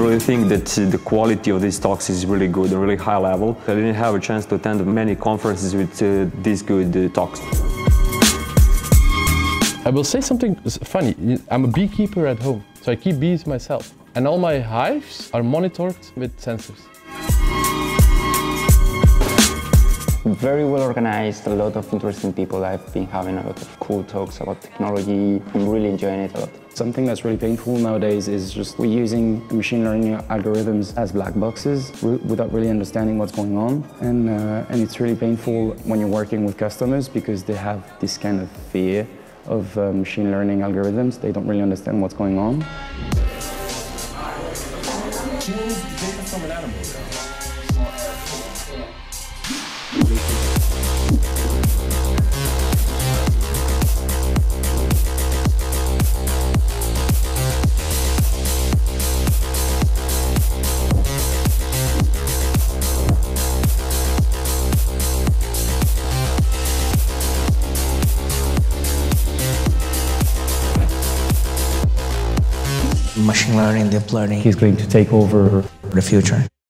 really think that the quality of these talks is really good really high level. I didn't have a chance to attend many conferences with uh, these good uh, talks. I will say something funny. I'm a beekeeper at home, so I keep bees myself. And all my hives are monitored with sensors. Very well organized, a lot of interesting people. I've been having a lot of cool talks about technology. I'm really enjoying it a lot. Something that's really painful nowadays is just we're using machine learning algorithms as black boxes without really understanding what's going on. And, uh, and it's really painful when you're working with customers because they have this kind of fear of uh, machine learning algorithms. They don't really understand what's going on. Machine learning, deep learning is going to take over the future.